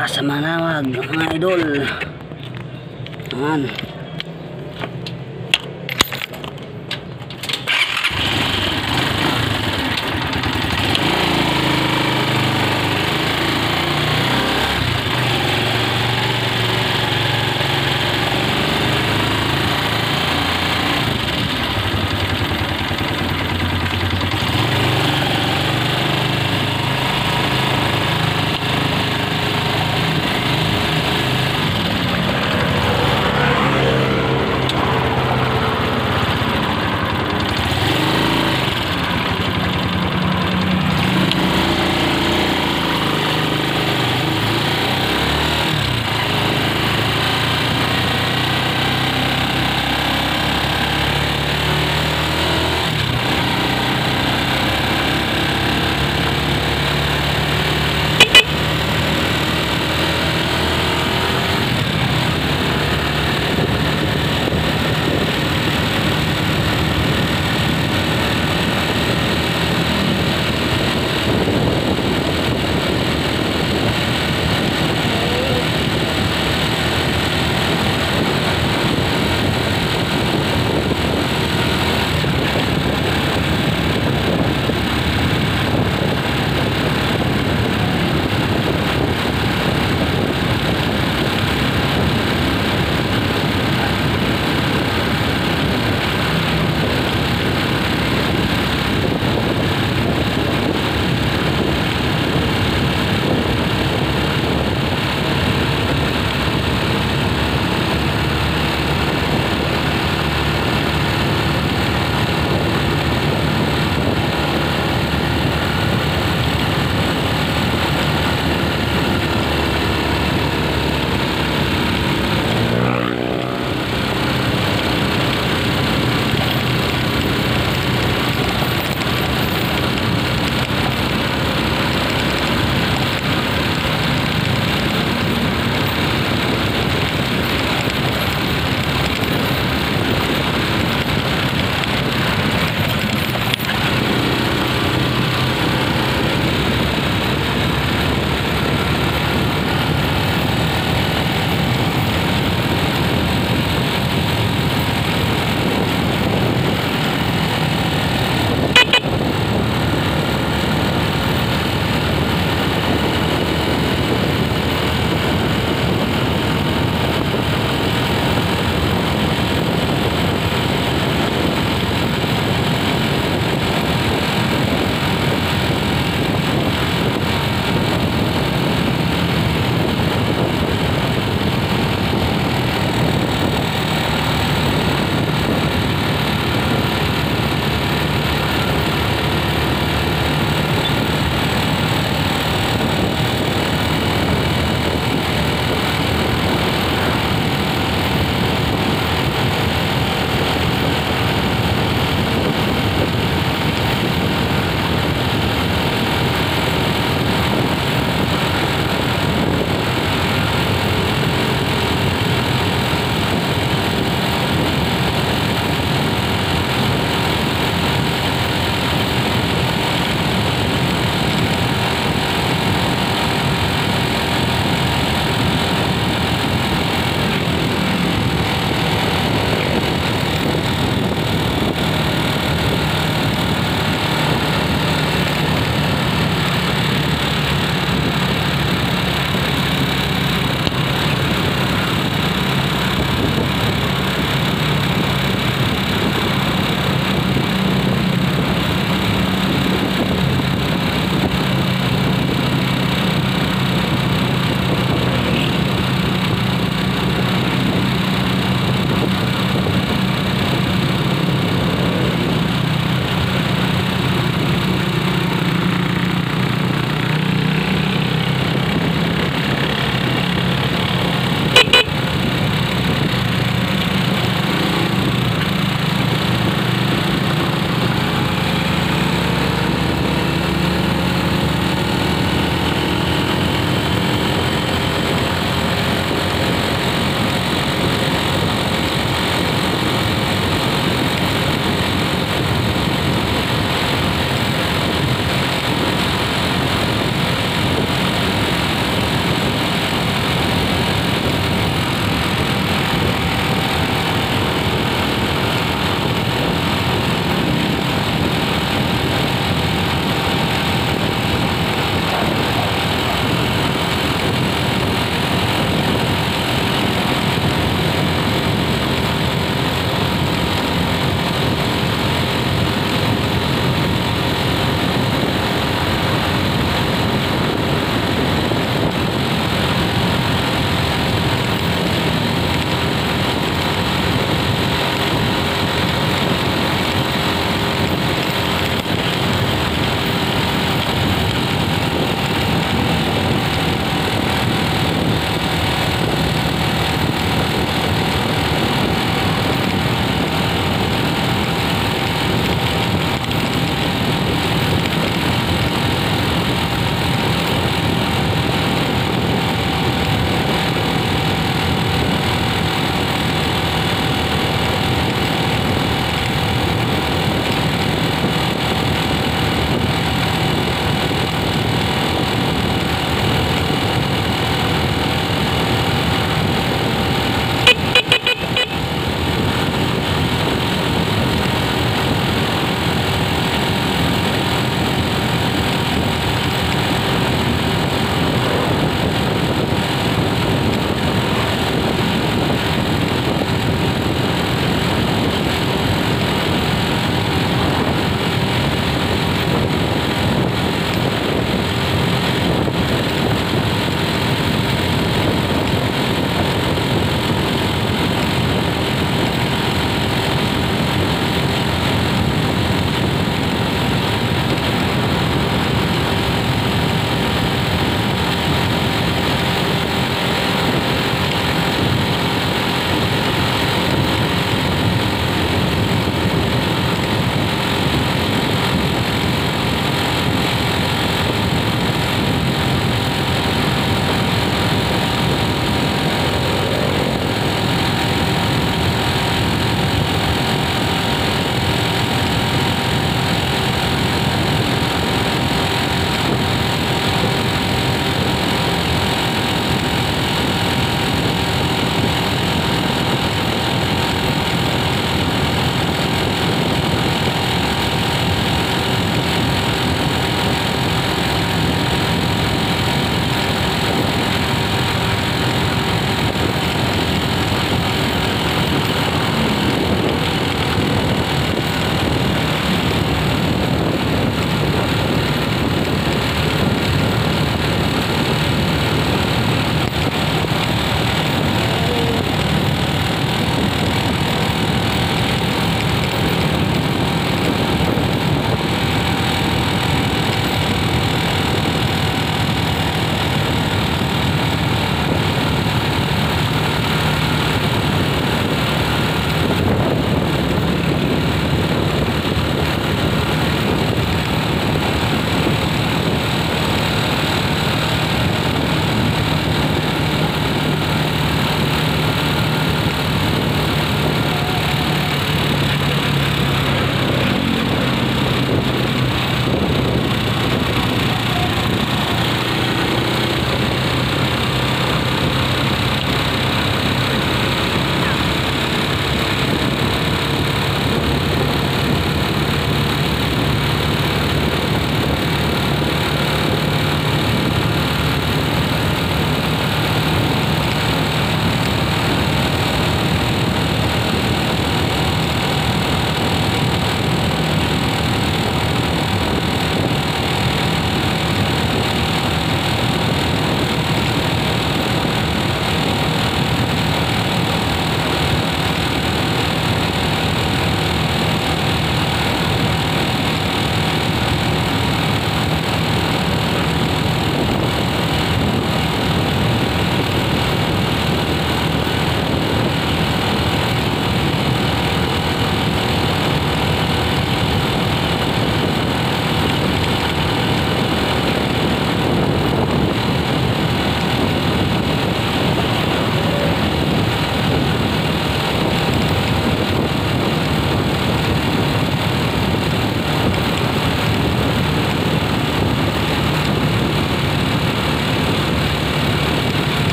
para sa manawag mga idol Ayan.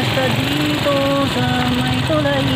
Basta dito sa may tulay